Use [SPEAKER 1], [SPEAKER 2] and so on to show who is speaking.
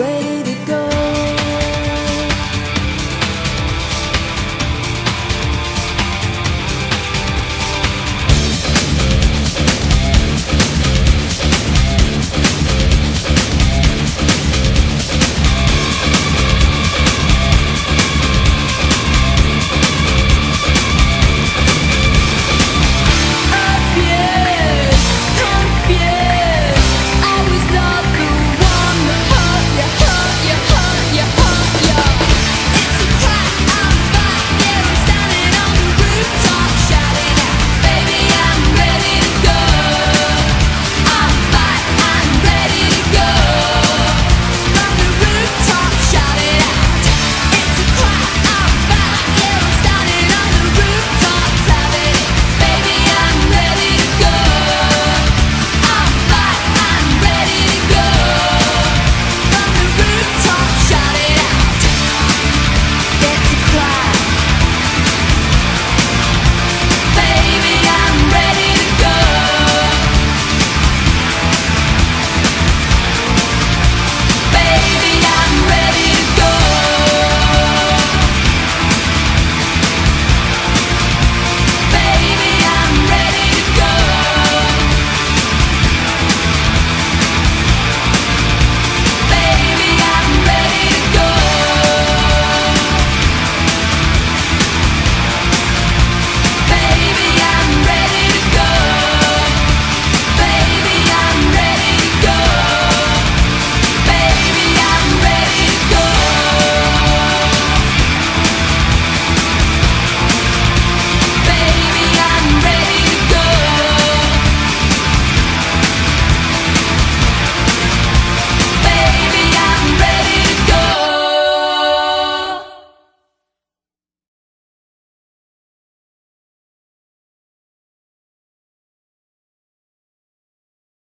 [SPEAKER 1] waiting